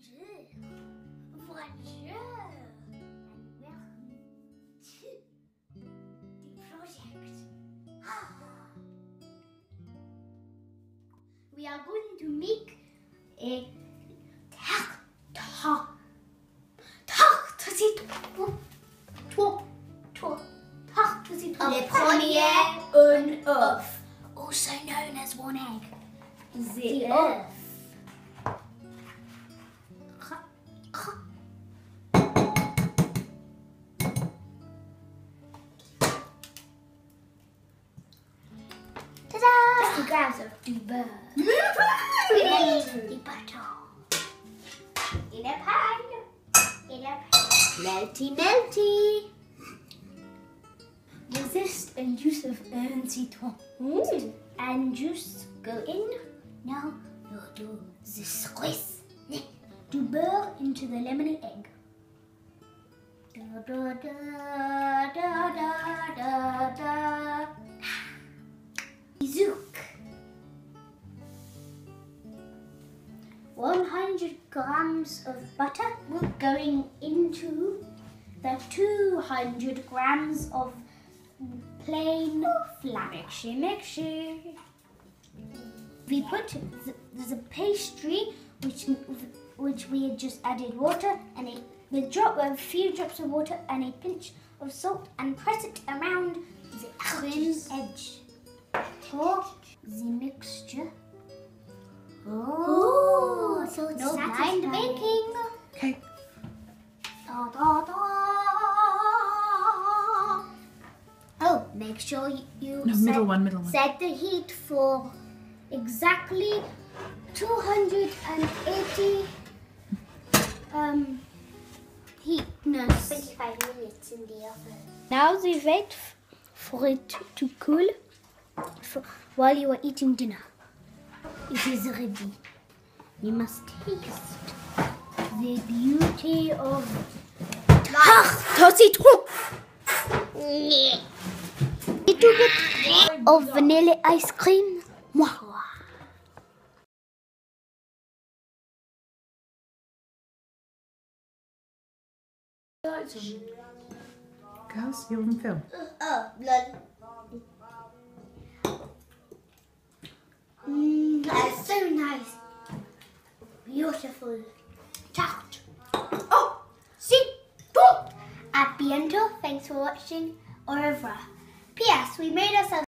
Bonjour. Bonjour. And welcome to the project. we are going to make a tarte. Tarte citron. Toi. Toi. Tarte citron. Le premier un œuf. Also known as one egg. The œuf. Two grams of du beurre. The butter. In a pan. In a pan. Melty, melty. Resist and juice of un citron. Mm. And juice go in. Now we'll do the squeeze. Do beurre into the lemony egg. Da, da, da, da, da, da, da. 100 grams of butter going into the 200 grams of plain flour. Mixy, mixy. We put the, the pastry, which which we had just added water and a with drop a few drops of water and a pinch of salt and press it around the thin edge. Pour the mixture. No satisfying. blind baking. Okay. Da, da, da. Oh, make sure you, you No, set, middle one, middle one. set the heat for exactly 280 um, heatness. 25 minutes in the oven. Now we wait for it to cool for, while you are eating dinner. It is ready. You must taste the beauty of tarte citron. Little bit of vanilla ice cream. Mwah. Girls, you're on film. Oh, blood. Mm, that's so nice. Beautiful. Tarte. Oh, see, A bientôt. Thanks for watching. Au revoir. P.S. We made ourselves